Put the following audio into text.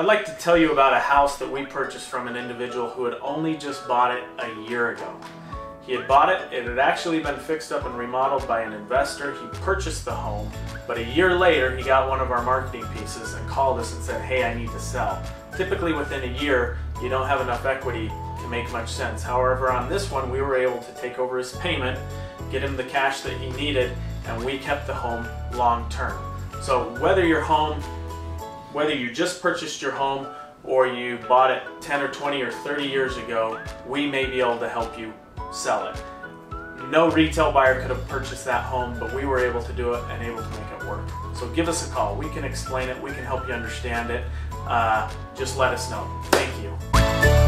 I'd like to tell you about a house that we purchased from an individual who had only just bought it a year ago. He had bought it, it had actually been fixed up and remodeled by an investor. He purchased the home, but a year later he got one of our marketing pieces and called us and said, hey, I need to sell. Typically within a year, you don't have enough equity to make much sense. However, on this one, we were able to take over his payment, get him the cash that he needed, and we kept the home long term. So whether your home whether you just purchased your home or you bought it 10 or 20 or 30 years ago, we may be able to help you sell it. No retail buyer could have purchased that home, but we were able to do it and able to make it work. So give us a call. We can explain it. We can help you understand it. Uh, just let us know. Thank you.